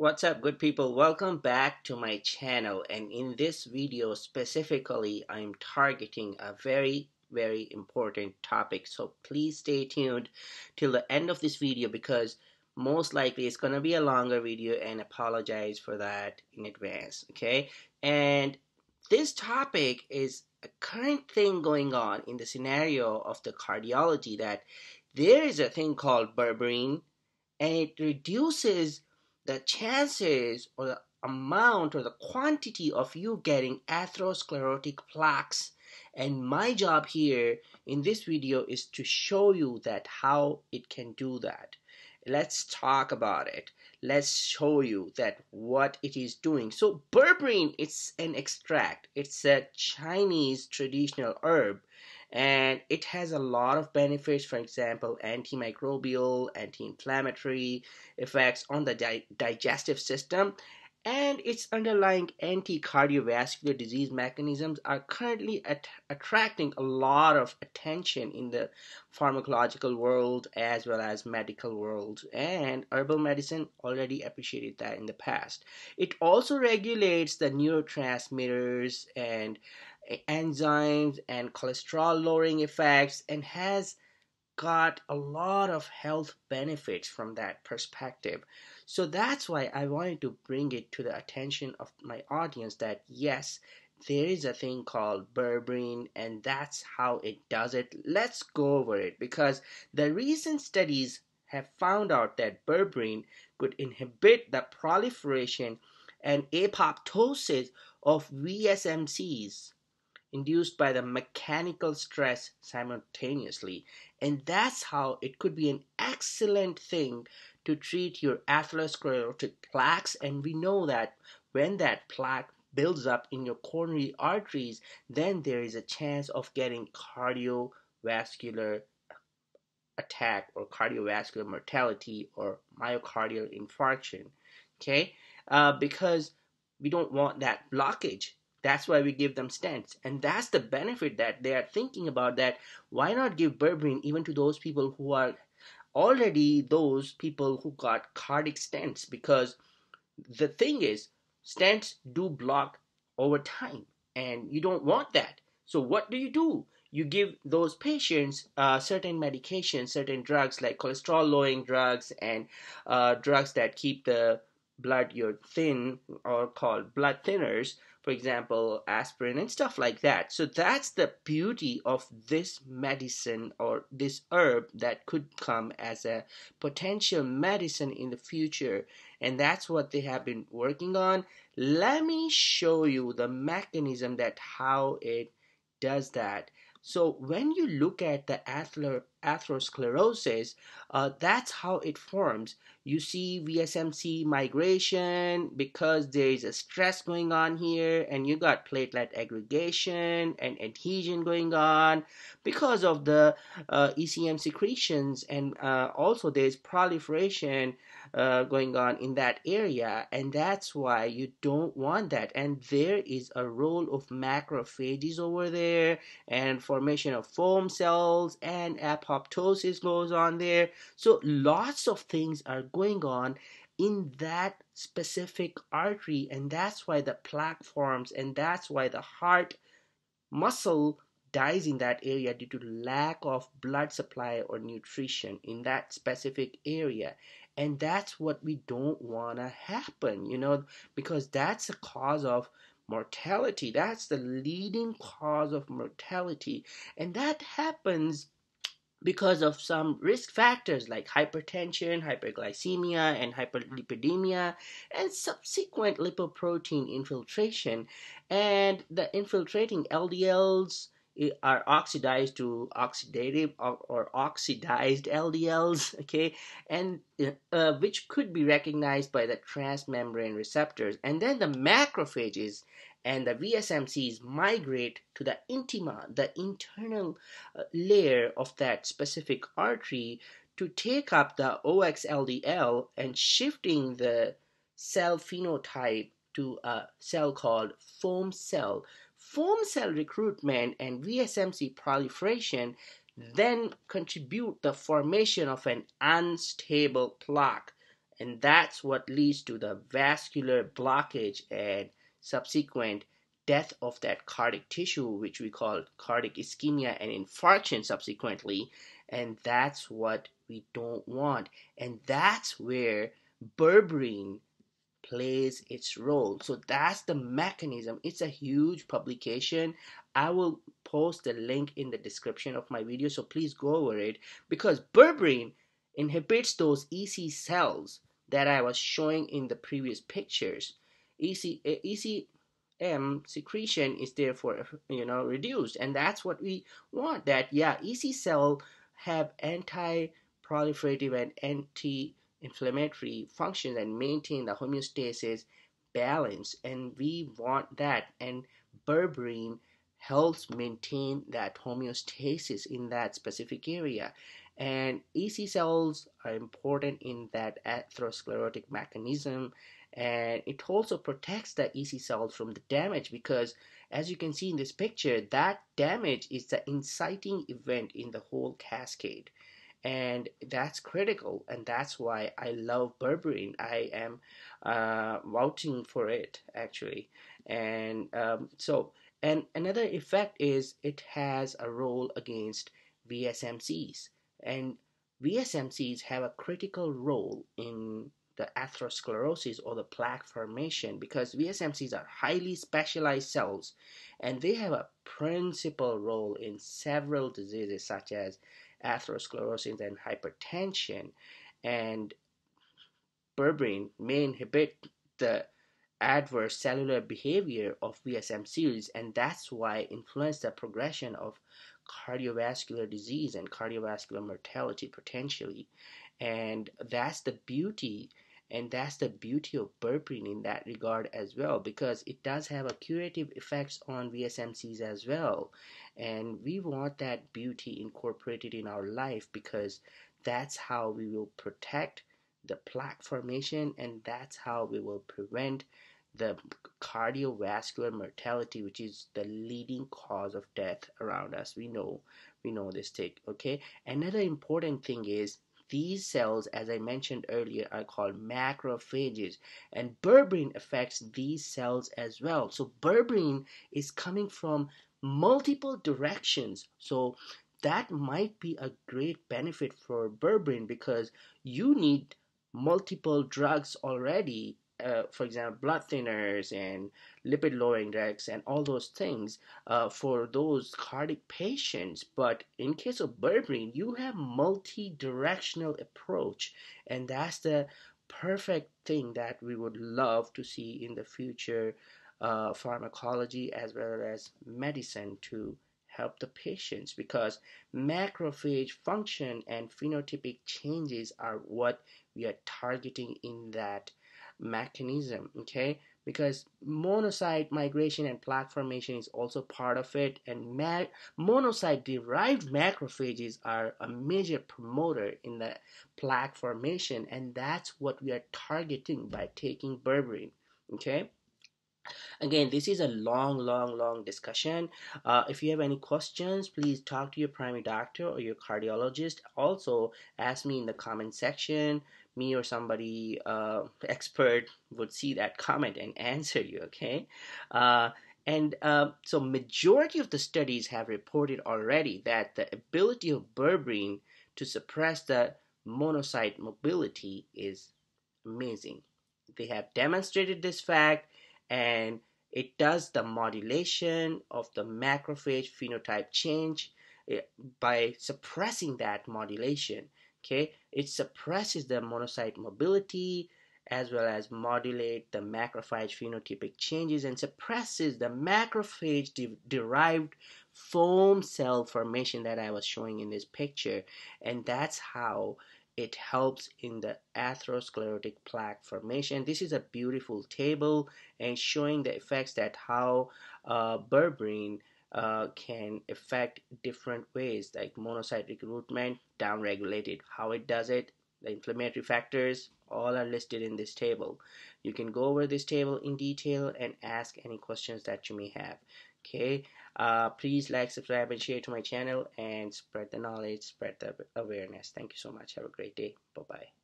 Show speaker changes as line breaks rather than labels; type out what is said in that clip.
What's up good people? Welcome back to my channel and in this video specifically I'm targeting a very very important topic so please stay tuned till the end of this video because most likely it's gonna be a longer video and apologize for that in advance okay and this topic is a current thing going on in the scenario of the cardiology that there is a thing called berberine and it reduces the chances or the amount or the quantity of you getting atherosclerotic plaques. And my job here in this video is to show you that how it can do that. Let's talk about it. Let's show you that what it is doing. So berberine it's an extract. It's a chinese traditional herb and it has a lot of benefits for example antimicrobial anti-inflammatory effects on the di digestive system and its underlying anti-cardiovascular disease mechanisms are currently at attracting a lot of attention in the pharmacological world as well as medical world and herbal medicine already appreciated that in the past. It also regulates the neurotransmitters and eh, enzymes and cholesterol lowering effects and has got a lot of health benefits from that perspective. So that's why I wanted to bring it to the attention of my audience that yes, there is a thing called berberine and that's how it does it. Let's go over it because the recent studies have found out that berberine could inhibit the proliferation and apoptosis of VSMCs induced by the mechanical stress simultaneously. And that's how it could be an excellent thing to treat your atherosclerotic plaques. And we know that when that plaque builds up in your coronary arteries, then there is a chance of getting cardiovascular attack or cardiovascular mortality or myocardial infarction. Okay, uh, because we don't want that blockage that's why we give them stents. And that's the benefit that they are thinking about that why not give berberine even to those people who are already those people who got cardiac stents because the thing is stents do block over time and you don't want that. So what do you do? You give those patients uh, certain medications, certain drugs like cholesterol lowering drugs and uh, drugs that keep the blood you're thin or called blood thinners for example, aspirin and stuff like that. So that's the beauty of this medicine or this herb that could come as a potential medicine in the future. And that's what they have been working on. Let me show you the mechanism that how it does that. So when you look at the atherosclerosis, uh, that's how it forms. You see VSMC migration because there is a stress going on here, and you got platelet aggregation and adhesion going on because of the uh, ECM secretions, and uh, also there's proliferation uh, going on in that area and that's why you don't want that and there is a role of macrophages over there and formation of foam cells and apoptosis goes on there. So lots of things are going on in that specific artery and that's why the plaque forms and that's why the heart muscle dies in that area due to lack of blood supply or nutrition in that specific area. And that's what we don't want to happen you know because that's a cause of mortality that's the leading cause of mortality and that happens because of some risk factors like hypertension, hyperglycemia, and hyperlipidemia, and subsequent lipoprotein infiltration. And the infiltrating LDLs, are oxidized to oxidative or, or oxidized LDLs, okay, and uh, which could be recognized by the transmembrane receptors. And then the macrophages and the VSMCs migrate to the intima, the internal uh, layer of that specific artery, to take up the OXLDL and shifting the cell phenotype to a cell called foam cell foam cell recruitment and VSMC proliferation then contribute the formation of an unstable plaque and that's what leads to the vascular blockage and subsequent death of that cardiac tissue, which we call cardiac ischemia and infarction subsequently. And that's what we don't want. And that's where berberine plays its role. So that's the mechanism. It's a huge publication. I will post the link in the description of my video, so please go over it because berberine inhibits those EC cells that I was showing in the previous pictures. EC, ECM eh, secretion is therefore you know reduced, and that's what we want. That yeah, EC cell have anti-proliferative and anti inflammatory functions and maintain the homeostasis balance and we want that. And berberine helps maintain that homeostasis in that specific area. And EC cells are important in that atherosclerotic mechanism and it also protects the EC cells from the damage because as you can see in this picture that damage is the inciting event in the whole cascade and that's critical and that's why i love berberine. I am uh, vouching for it actually. And um, so and another effect is it has a role against vsmcs and vsmcs have a critical role in the atherosclerosis or the plaque formation because VSMCs are highly specialized cells and they have a principal role in several diseases such as atherosclerosis and hypertension. And berberine may inhibit the adverse cellular behavior of VSM VSMCs, and that's why influence the progression of cardiovascular disease and cardiovascular mortality potentially. And that's the beauty and that's the beauty of berberine in that regard as well because it does have a curative effects on VSMCs as well. And we want that beauty incorporated in our life because that's how we will protect the plaque formation and that's how we will prevent the cardiovascular mortality which is the leading cause of death around us. We know we know this tick okay? Another important thing is these cells, as I mentioned earlier, are called macrophages, and berberine affects these cells as well. So berberine is coming from multiple directions. So that might be a great benefit for berberine because you need multiple drugs already uh, for example, blood thinners and lipid lowering drugs and all those things uh, for those cardiac patients. But in case of berberine, you have multi-directional approach, and that's the perfect thing that we would love to see in the future uh, pharmacology as well as medicine to help the patients because macrophage function and phenotypic changes are what we are targeting in that mechanism okay because monocyte migration and plaque formation is also part of it and ma- monocyte derived macrophages are a major promoter in the plaque formation and that's what we are targeting by taking berberine okay Again, this is a long, long, long discussion. Uh, if you have any questions, please talk to your primary doctor or your cardiologist. Also, ask me in the comment section. Me or somebody uh, expert would see that comment and answer you. Okay. Uh, and uh, so, majority of the studies have reported already that the ability of berberine to suppress the monocyte mobility is amazing. They have demonstrated this fact and it does the modulation of the macrophage phenotype change eh, by suppressing that modulation okay it suppresses the monocyte mobility as well as modulate the macrophage phenotypic changes and suppresses the macrophage de derived foam cell formation that I was showing in this picture and that's how it helps in the atherosclerotic plaque formation. This is a beautiful table and showing the effects that how uh, berberine uh, can affect different ways like monocyte recruitment, downregulated, how it does it, the inflammatory factors, all are listed in this table. You can go over this table in detail and ask any questions that you may have. Okay, uh, please like, subscribe, and share to my channel and spread the knowledge, spread the awareness. Thank you so much. Have a great day. Bye bye.